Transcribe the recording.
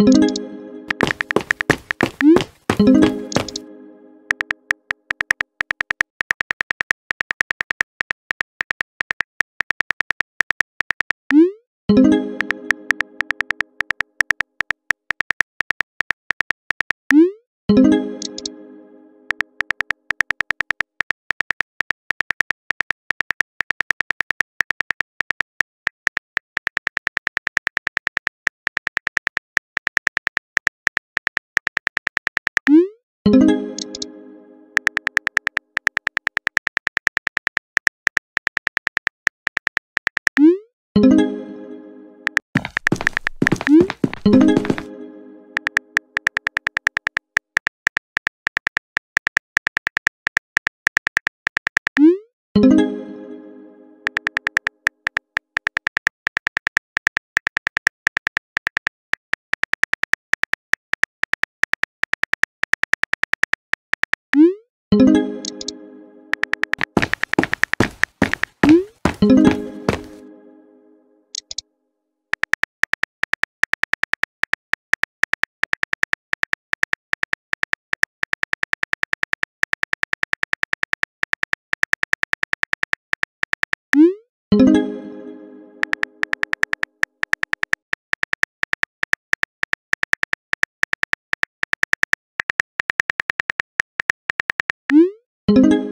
You you.